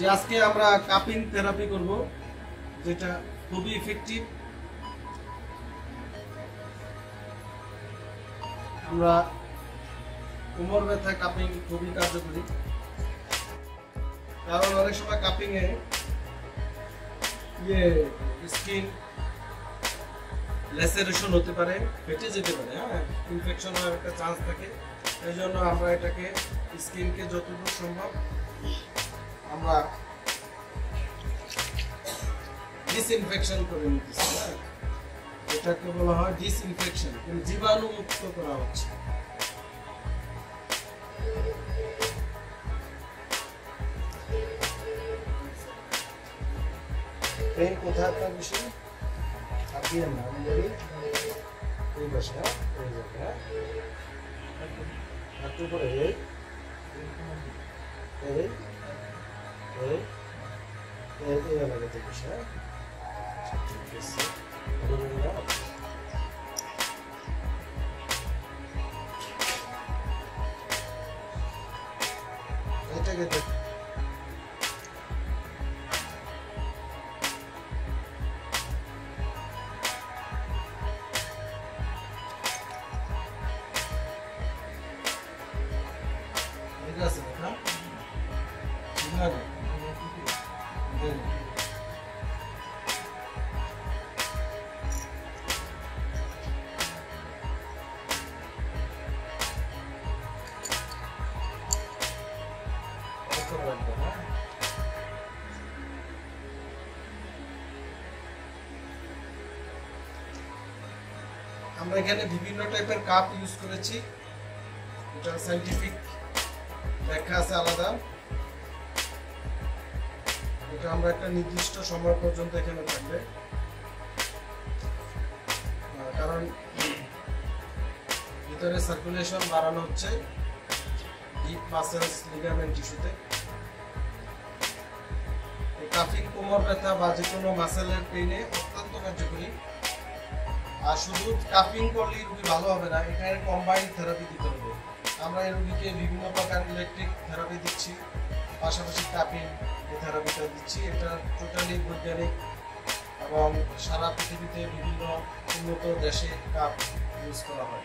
যে আজকে আমরা কাপিং থেরাপি করব, যেটা খুবই ইফেক্টিভ আমরা কোমর ব্যথা কাপিং খুবই কার্যকরী। কারণ অনেক সময় কাপিং এ ইয়ে স্কিন ল্যাসারেশন হতে পারে, ফেটে যেতে পারে হ্যাঁ? ইনফেকশন হওয়ার একটা চান্স থাকে। এই জন্য আমরা এটাকে স্কিনকে যতটুকু সম্ভব আমরা ডিসইনফেকশন করে নিতেছি? এটাকে বলা হয় ডিসইনফেকশন মানে জীবাণু মুক্ত করা হচ্ছে। পেন কোথায় বিষয়? আপনি না, আমি বলি এই পাশে হ্যাঁ? এই জায়গায় হ্যাঁ? হাঁটু করে এই এই এই এই এই এলাকাতে বসে হ্যাঁ ঠিক আছে বলুন না এটাকে দেখ ঠিক আছে না ঠিক আছে হ্যাঁ কত লাগবে না আমরা এখানে বিভিন্ন টাইপের কাপ ইউজ করেছি। এটা সাইন্টিফিক ব্যাখ্যা আছে আলাদা। এটা আমরা একটা নির্দিষ্ট সময় পর্যন্ত এখানে থাকবে। কারণ ভিতরে সার্কুলেশন বাড়ানো হচ্ছে ডিপ মাসেলস লিগামেন্ট টিস্যুতে কাফিং কোমর ব্যথা বা যে কোনো মাসেলের পেইনে অত্যন্ত কার্যকরী। আর শুধু কাফিং করলেই রুগী ভালো হবে না, এখানে কম্বাইন থেরাপি দিতে হবে। আমরা এই রুগীকে বিভিন্ন প্রকার ইলেকট্রিক থেরাপি দিচ্ছি। পাশাপাশি কাপিং এই থেরাপিটা দিচ্ছি। এটা টোটালি বৈজ্ঞানিক এবং সারা পৃথিবীতে বিভিন্ন উন্নত দেশে কাপ ইউজ করা হয়।